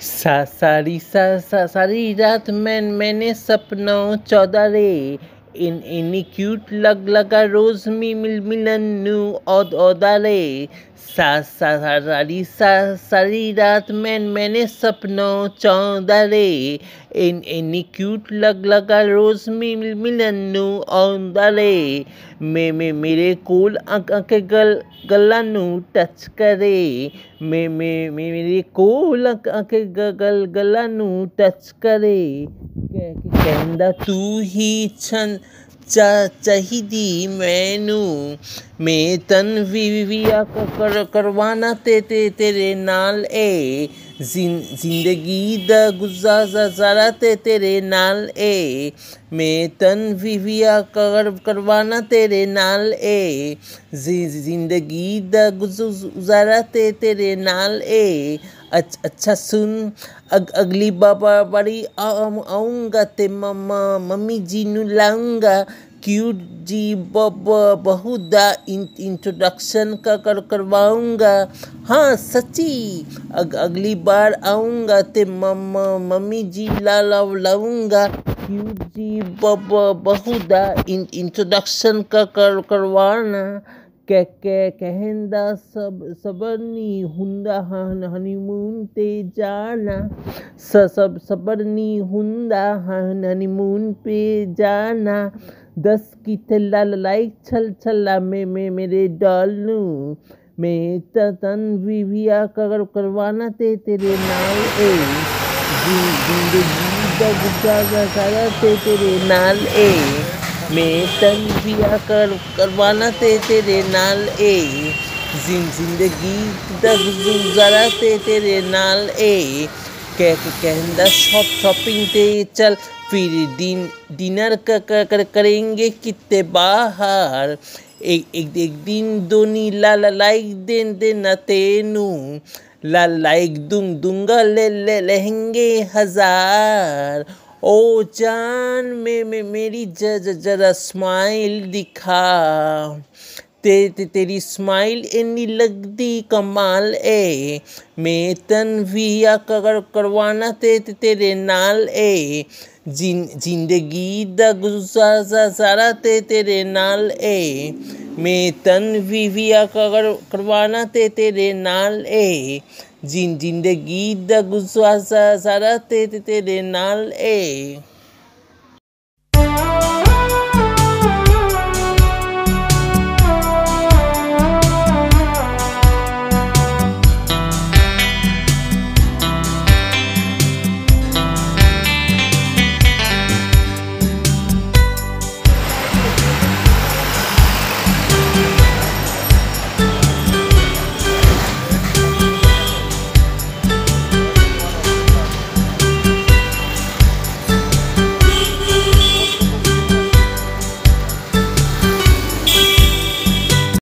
सा सारी सा सा, सारी रात मैं, मैंने सपनों चौदह रे। इन इनी क्यूट लग, लगा रोज मी मिल, मिलन औद औदारे सारी सा सारी रात मैं मैंने सपनों चौदह रे इन इन्नी क्यूट लग लगा रोज मी मिल मिलन औदारे मैं मैं मेरे कोल अंक अंक गल गला टच करे मैं मैं मेरे कोल अंक अंक गल गला टच करे ਕਹਿੰਦਾ ਤੂੰ ਹੀ ਛਨ चा चाहिदी मैनू मैं तन विविया करवाना ते ते तेरे नाल ए। ਜ਼ਿੰਦਗੀ ਦਾ ਗੁਜ਼ਾਰਾ ਤੇ ਤੇਰੇ ਨਾਲ ਏ ਮੈਂ ਤਨ ਵੀ ਵਿਆ ਕਰ ਕਰਵਾਣਾ ਤੇਰੇ ਨਾਲ ਏ ਜ਼ਿੰਦਗੀ ਦਾ ਗੁਜ਼ਾਰਾ ਤੇ ਤੇਰੇ ਨਾਲ ਏ अच्छा सुन अग, अगली बाबा बड़ी आऊँगा ते मम्मा मम्मी जी नु लाऊंगा क्यूट जी बहुत दा इं, इंट्रोडक्शन का कर करवाऊँगा। हाँ सची अग, अगली बार आऊँगा ते मम्मा मम्मी जी ला लाऊँगा। क्यूट जी बहुत दा इं, इंट्रोडक्शन का कर करवाना। कै कह कहंदा सब सबर नी हुंदा हन हनीमून ते जाना। स सब सबर नी हुंदा हन हनीमून पे जाना। दस की थल्ला ललाई छल छल्ला में, मैं, मेरे डालू मैं तन विविया कर करवाना ते तेरे नाल, ए। ज़िंदगी जग जागा सारा ते तेरे नाल, ए। मैं तन विया कर करवाना ते तेरे नाल, ए। ज़िंदगी जग गुजारा ते तेरे नाल, ए। कह कहंदा शॉप शॉपिंग ते चल फिर दिन डिनर कर, कर, कर करेंगे कितने बाहर। एक एक एक दिन दोनी ला ला लाइक देन देना तेनू। ला लाइक दूँ दूँगा ले ले लहंगे हज़ार। ओ जान में, में मेरी ज, जरा स्माइल दिखा। ते, ते तेरी स्माइल इन्नी लगती कमाल ए। मैं तन विया कर करवाना ते, ते तेरे नाल ए। ज़िंदगी दा गुजारा सारा ते तेरे नाल ए। मैं तन विया कर करवाना ते तेरे नाल ए। जिन ज़िंदगी दा गुजारा सारा ते तेरे नाल ए।